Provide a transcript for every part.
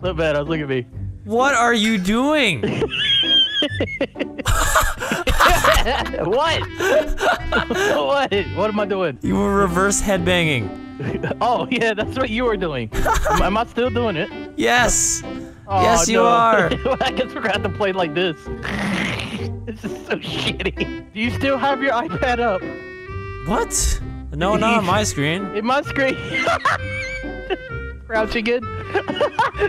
Look, man, look at me. What are you doing? what? what? What am I doing? You were reverse headbanging. Oh, yeah, that's what you were doing. am, I still doing it? Yes. Oh, Yes, you no. are. I guess we're gonna have to play like this. this is so shitty. Do you still have your iPad up? What? No, not on my screen. In my screen. Crouching in.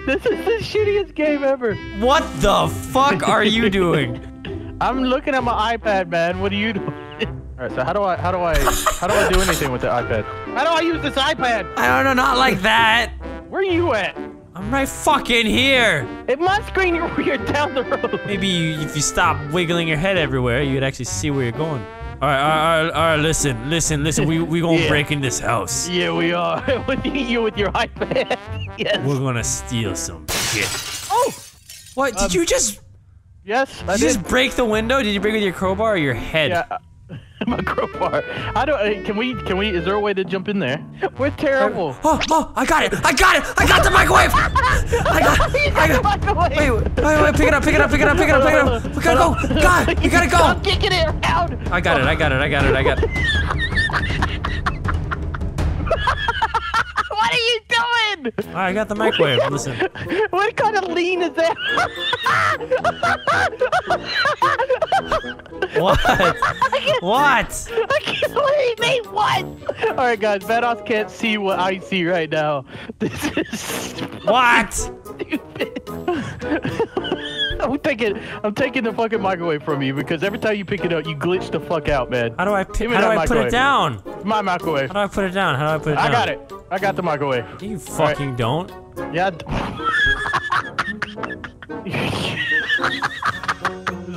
this is the shittiest game ever. What the fuck are you doing? I'm looking at my iPad, man. What are you doing? All right, so how do I how do I how do I do anything with the iPad? How do I use this iPad? I don't know, not like that. Where are you at? I'm right fucking here. In my screen, you're, you're down the road. Maybe you, if you stop wiggling your head everywhere, you'd actually see where you're going. All right, all right, all right, all right listen, listen, listen. We we gonna Yeah. break in this house. Yeah, we are. with you, you with your iPad. yes. We're gonna steal some shit. Oh, What? Did Um, you just yes. I you did. just break the window? Did you break it with your crowbar or your head? Yeah. My crowbar. I don't. Can we? Can we? Is there a way to jump in there? We're terrible. Oh, oh, I got it! I got it! I got the microwave! I got, I got. Wait, wait, wait, pick it up, pick it up, pick it up, pick it up, pick it up. We gotta go. God, we gotta go! I'm kicking it around. I got it, I got it, I got it, I got it. What are you doing? I got the microwave. Listen. What kind of lean is that? What? What? I can't believe me. What? All right, guys. Vanoss can't see what I see right now. This is What? stupid. I'm taking, I'm taking the fucking microwave from you because every time you pick it up, you glitch the fuck out, man. How do I pick, Give me how do that I put it microwave. down? My microwave. How do I put it down? How do I put it down? I got it. I got the microwave. You fucking don't. Yeah.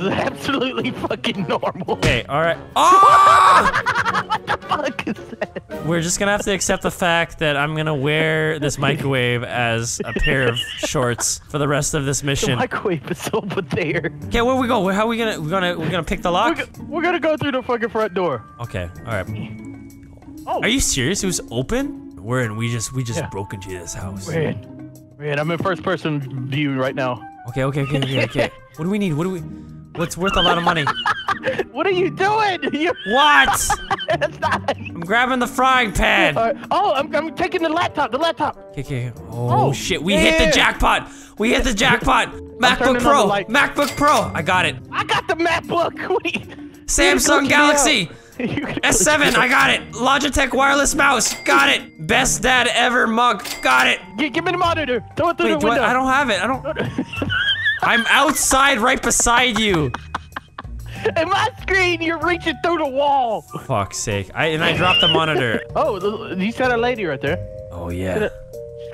This is absolutely fucking normal. Okay, alright. Oh! Ah! what the fuck is that? We're just gonna have to accept the fact that I'm gonna wear this microwave as a pair of shorts for the rest of this mission. The mission. microwave is over there. Okay, where we go? Where, how we gonna we're gonna we're gonna pick the We're, lock? we're gonna go through the fucking front door. Okay, alright. Oh, Are you serious? It was open? We're in. We just we just Yeah. broke into this house. man? Man, I'm in first person view right now. Okay, okay, okay, okay, okay. What do we need? What do we? What's worth a lot of money? What are you doing? You, What? not. I'm grabbing the frying pan. Right. Oh, I'm, I'm taking the laptop. The laptop. Okay, okay. Oh, Oh, shit, we hit the jackpot. We hit the jackpot. MacBook Pro. MacBook Pro. I got it. I got the MacBook. Samsung Galaxy. out. You're gonna S7, I got it. Logitech wireless mouse, got it. Best dad ever mug, got it. Gi- Give me the monitor. Throw it through Wait, the do window. I, I don't have it. I don't. I'm outside, right beside you. In my screen, you're reaching through the wall. Fuck's sake! I and I dropped the monitor. Oh, you said a lady right there. Oh yeah.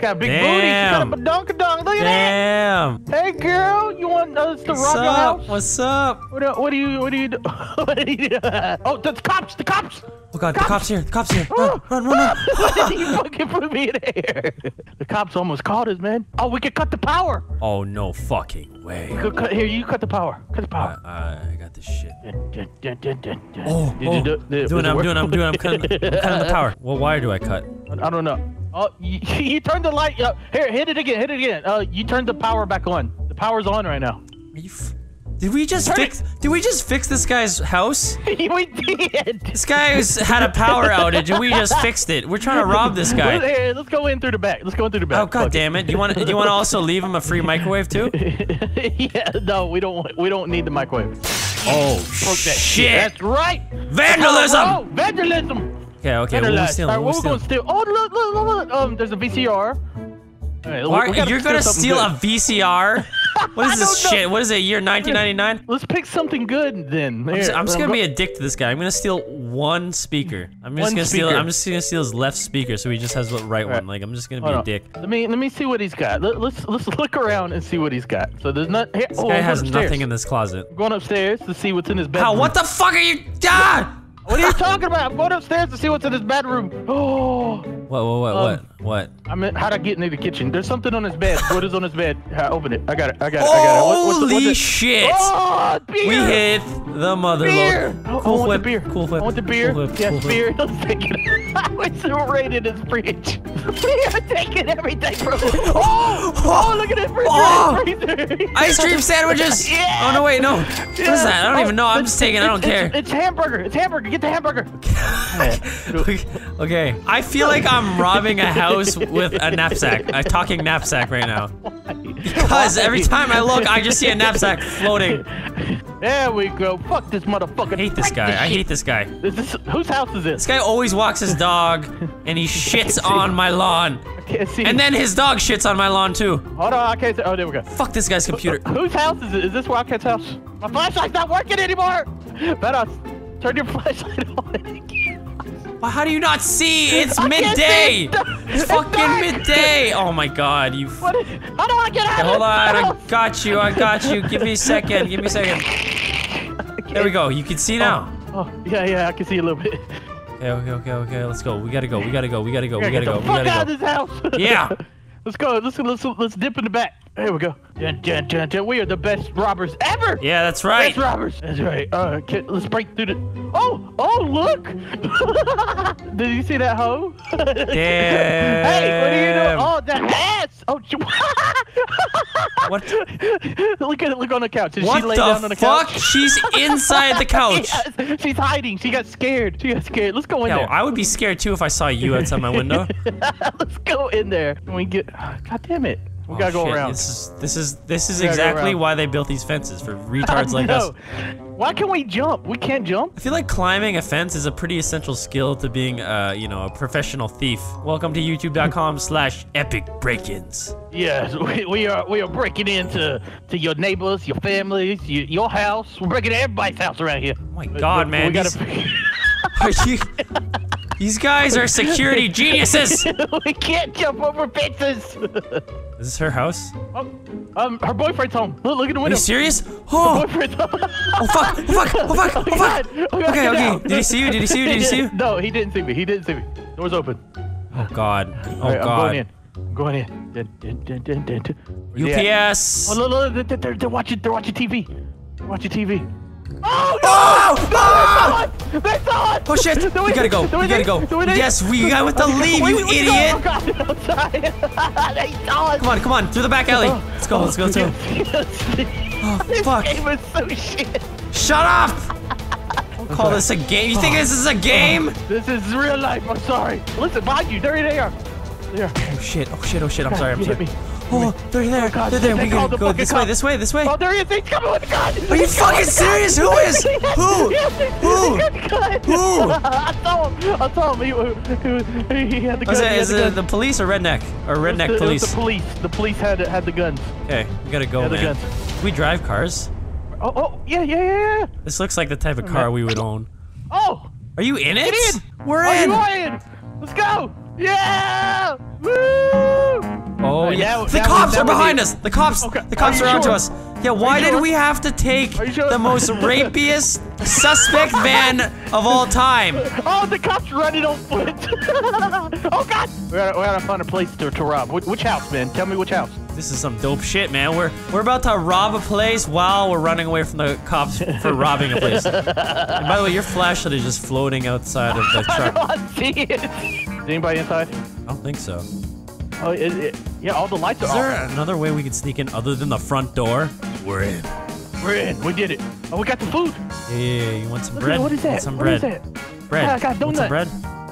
Got a big Damn. booty. She's got a badonkadonk. Look at Damn. that. Hey, girl, you want us to What's rob your house? What's up? What, do- what do you? What do you? Do? what do you do? Oh, the cops! The cops! Oh god, the cops here. The cops here. Oh. Run, run, run, run. Did you fucking put me in here? The cops almost caught us, man. Oh, we could cut the power. Oh no fucking way. Cut, here, you cut the power. Cut the power. I, I got this shit. Dun. Oh, oh. you do, did, doing it, I'm doing it, I'm doing it, I'm cutting, I'm cutting the power. What wire do I cut? I don't know. Oh, you, you turned the light. Uh, here, hit it again. Hit it again. Uh, you turned the power back on. The power's on right now. Are you did we just Turn fix? Did we just fix this guy's house? we did. This guy's had a power outage and we just fixed it. We're trying to rob this Let's, guy. here, let's go in through the back. Let's go in through the back. Oh god damn it! Do you want? Do you want to also leave him a free microwave too? yeah, no, we don't. We don't need the microwave. Oh that shit! That's right. Vandalism! Oh, vandalism. Okay, okay. We'll Vandalize. steal. All right, We'll what we're gonna steal. steal? Oh, look, look, look, look. Um, there's a VCR. All right, Why, you're gonna steal good. a VCR? What is this don't know. shit? What is it? Year 1999? Let's pick something good then. I'm just, I'm just gonna be a dick to this guy. I'm gonna steal one speaker. I'm just One gonna steal. speaker. I'm just gonna steal his left speaker, so he just has the right one. Like I'm just gonna be Hold a on. dick. Let me let me see what he's got. Let, let's let's look around and see what he's got. So there's not. Here, This oh, guy has upstairs. nothing in this closet. I'm going upstairs to see what's in his bedroom. How? What the fuck are you? Ah! What are you talking about? I'm going upstairs to see what's in his bedroom. Oh, What? What? What? Um, what? What? I mean, how'd I get into the kitchen? There's something on his bed. what is on his bed? I open it. I got it. I got it. I got it. What, what's the, what's Holy it? shit! Oh, beer! We hit the mother beer. lode. I, I want flip. the beer. Cool flip. I want the beer. Cool flip. Yes, Cool flip. beer. Let's take it. it's in his fridge. we are taking everything from it. Oh! oh, oh, look at this Oh! Ice cream sandwiches. Yeah. Oh no! Wait, no. What is that? I don't Oh, even know. I'm just taking. it. I don't it's- care. It's, it's hamburger. It's hamburger. Get the hamburger. okay. I feel like I'm robbing a house with a knapsack, a talking knapsack right now. Because every time I look, I just see a knapsack floating. There we go. Fuck this motherfucker. I hate this guy. I hate this guy. This Is whose house is this? This guy always walks his dog, and he shits on my lawn. I can't see. And then his dog shits on my lawn too. hold on, I can't see. Oh, there we go. Fuck this guy's computer. Uh, whose house is it? Is this Wildcat's house? My flashlight's not working anymore. Better turn your flashlight on. Well, How do you not see? It's I can't see. midday. It's. It's fucking dark. midday. Oh my god, you. What? is- How do I get out Okay, hold on, I got you, I got you. Give me a second, give me a second. There we go, you can see oh, now. Oh, yeah, yeah, I can see a little bit. Okay, okay, okay, okay, let's go. We gotta go, we gotta go, we gotta go, we Get gotta go, we fuck out gotta of go. this house. Yeah. let's go. Let's let's let's dip in the back. There we go. Dun, dun, dun, dun. We are the best robbers ever. Yeah, that's right. Best robbers. That's right. Uh, can, let's break through the. Oh, oh, look! Did you see that hoe? Damn. Hey, what are you doing? Oh, that ass! Oh, What? look at it. Look on the couch. Did What she lay down on the the fuck? couch? She's inside the couch. Yes, she's hiding. She got scared. She got scared. Let's go in Yo, there. I would be scared too if I saw you outside my window. Let's go in there. Can we get? God damn it. We gotta Oh, go shit. around. This is this is this is We gotta exactly why they built these fences for retards like us. Why can't we jump? We can't jump. I feel like climbing a fence is a pretty essential skill to being, uh, you know, a professional thief. Welcome to youtube.com slash epic break-ins. Yes, we, we are. We are breaking into to your neighbors, your families, your, your house. We're breaking into everybody's house around here. Oh my god, but man. We These, gotta. are you, these guys are security geniuses. we can't jump over fences. Is this her house? Oh, um, her boyfriend's home. Look, look at the window. Are you serious? Oh, Her Boyfriend's home. oh fuck, oh fuck, oh fuck, oh fuck. God. Oh, God, Okay, okay. out. Did he see you? Did he see you? Did he see you? No, he didn't see me. He didn't see me. Door's open. Oh god. Oh right, I'm going in. I'm going in. Dun, dun, dun, dun, dun, dun. Where's he at? UPS. Oh, look, look, look, they're, they're, watching. They're watching TV. They're watching TV. Oh no! Oh! Saw us! They saw us! Oh shit! Do We gotta go. We gotta go. do we- Yes, we got with the lead, Wait, you idiot! Oh god, they saw us. Come on, come on, through the back alley. Oh. Let's go, let's go, let's go. oh, this game is so shit. Shut up! Don't call this a game. You think this is a oh. game? This is real life. I'm sorry. Listen, behind you. There they are. There. Oh shit! Oh shit! Oh shit! I'm sorry. I'm sorry. Me. Oh, they're there. Oh, God, They're there. they We gotta the go this way. This way. This way. Oh, there he is. He's coming with a gun. Are you fucking serious? Who is? Who? Who? Who? I saw him. I saw him. He, he, he had the gun. Was it, is the it gun. the police or redneck or It was redneck the, it was police? the police. The police had had the guns. Okay, we gotta go, Yeah, the man. guns. We drive cars. Oh, oh, yeah, yeah, yeah, yeah. This looks like the type of car we would own. Oh, Are you in it? get in. We're oh, in. You are in. Let's go. Yeah. Woo. Oh yeah. the cops are behind us. The cops. Okay, The cops are are, onto us. Yeah. Why did we have to take the most rapiest suspect van of all time? Oh, the cops running on foot. oh God. We gotta, we gotta find a place to, to rob. Which, which house, man? Tell me which house. This is some dope shit, man. We're we're about to rob a place while we're running away from the cops for robbing a place. And by the way, your flashlight is just floating outside of the truck. I I see it. Is anybody inside? I don't think so. Oh, it, it, yeah, all the lights Is are there off. another way we could sneak in other than the front door? We're in. We're in. We did it. Oh, we got the food. Yeah, yeah, yeah. you want some Look bread? What is Want that? some What bread. is that? Bread. Yeah, I got Want some bread?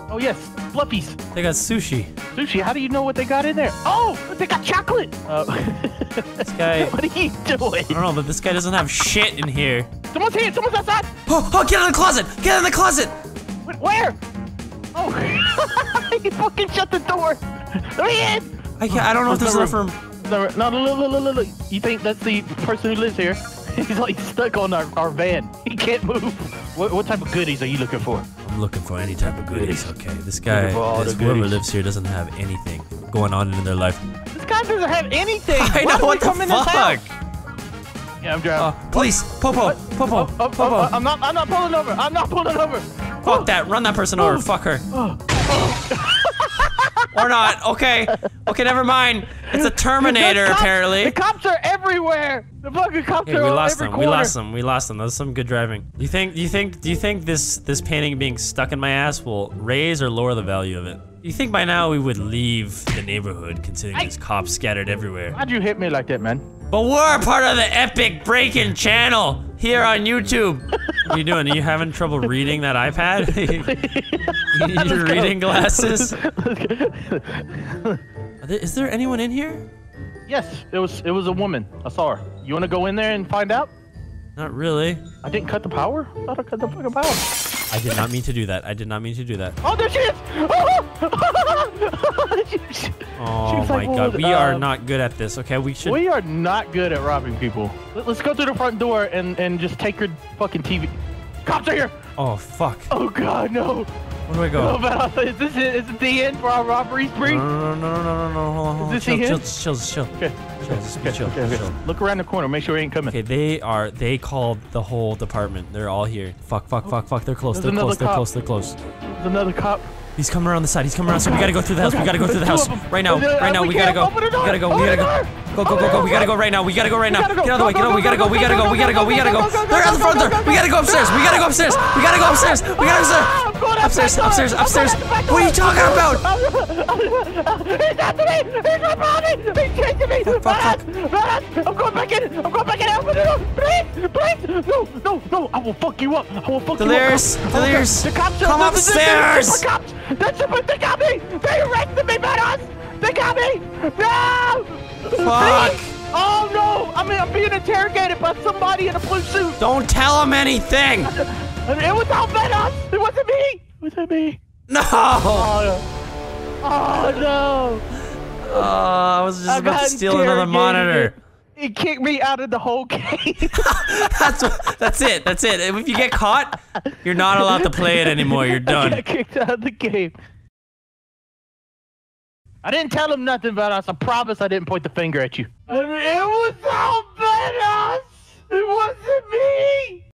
Oh yes, fluffies. They got sushi. Sushi. How do you know what they got in there? Oh, they got chocolate. Uh, This guy. what are you doing? I don't know, but this guy doesn't have shit in here. Someone's here. Someone's outside. Oh, oh, get in the closet! Get in the closet! Wait, Where? Oh, he fucking shut the door. Let me. I can't, I don't know if Where's there's the enough room. No, no, no, no, no, no, no. You think that's the person who lives here? He's like stuck on our, our van. He can't move. What, what type of goodies are you looking for? I'm looking for any type of goodies. Okay, this guy, Looking for all this the whoever lives here doesn't have anything going on in their life. This guy doesn't have anything. I Why know did we what the come in this fuck. Yeah, I'm driving. Oh, police! Popo! Popo! Oh, oh, Popo! oh, I'm not. I'm not pulling over. I'm not pulling over. Fuck that! Run that person over! Oh. Fuck her! Oh. Or not. Okay. Okay, never mind. It's a Terminator, The cops- apparently. The cops are everywhere. The fucking cops Okay, are we on lost every them. corner. We lost them. We lost them. That was some good driving. Do you think? Do you think? Do you think this this painting being stuck in my ass will raise or lower the value of it? Do you think by now we would leave the neighborhood, considering I- there's cops scattered everywhere? Why'd you hit me like that, man? But we're part of the Epic Breaking channel here on YouTube. What are you doing? Are you having trouble reading that iPad? you need your go. reading glasses. Are there, is there anyone in here? yes, it was it was a woman. I saw her. You want to go in there and find out? Not really. I didn't cut the power. I thought I cut the fucking power. I did not mean to do that. I did not mean to do that. Oh, there she is! She- she- Oh was my like, god, we are um, not good at this. Okay, we should. we are not good at robbing people. Let- Let's go through the front door and and just take her fucking TV. Cops are here! Oh fuck. Oh god, no! Where do I go? man, is this it? Is it the end for our robbery spree? No, no, no, no, no, no, no. Hold on, hold on. Is this Chill, he chill, him? chill, chill. Okay. Chill, just Okay, chill, okay, okay. chill. Look around the corner. Make sure he ain't coming. Okay, they are. They called the whole department. They're all here. Fuck, fuck, fuck, fuck. They're close. There's They're close. They're close. They're close. There's another cop. He's coming around the side. He's coming around. So we gotta go through the house. We gotta go through the house right now. Uh, Right now. we We gotta go. We gotta go. We gotta go. Go, go, go, go. We gotta go right now. We gotta go right now. Get out of the way. Get out the. We gotta go. We gotta go. We gotta go. We gotta go. They're at the front door. We gotta go upstairs. We gotta go upstairs. We gotta go upstairs. We gotta go upstairs. Upstairs. the. Upstairs. Upstairs. out the What are you talking about? He's after me! He's behind me! He's chasing me! fuck, fuck. Vanoss! I'm going back in! I'm going back in! Open the door! Please! Please! No! No! No! I will fuck you up! I will fuck Delirious, you up! Delirious, The are- come the- the- the- the upstairs. super cops! They got me! They arrested me, Vanoss! They got me! No! Fuck. Oh no! I mean, I'm being interrogated by somebody in a blue suit! Don't tell him anything. It was all Vanoss! It wasn't me! It wasn't me! No. Oh, oh no! Oh, I was just I about to steal another monitor. He kicked me out of the whole game. That's what, that's it. That's it. If you get caught, you're not allowed to play it anymore. You're I done. got kicked out of the game. I didn't tell him nothing about us. I promise I didn't point the finger at you. I mean, it was all us. It wasn't me.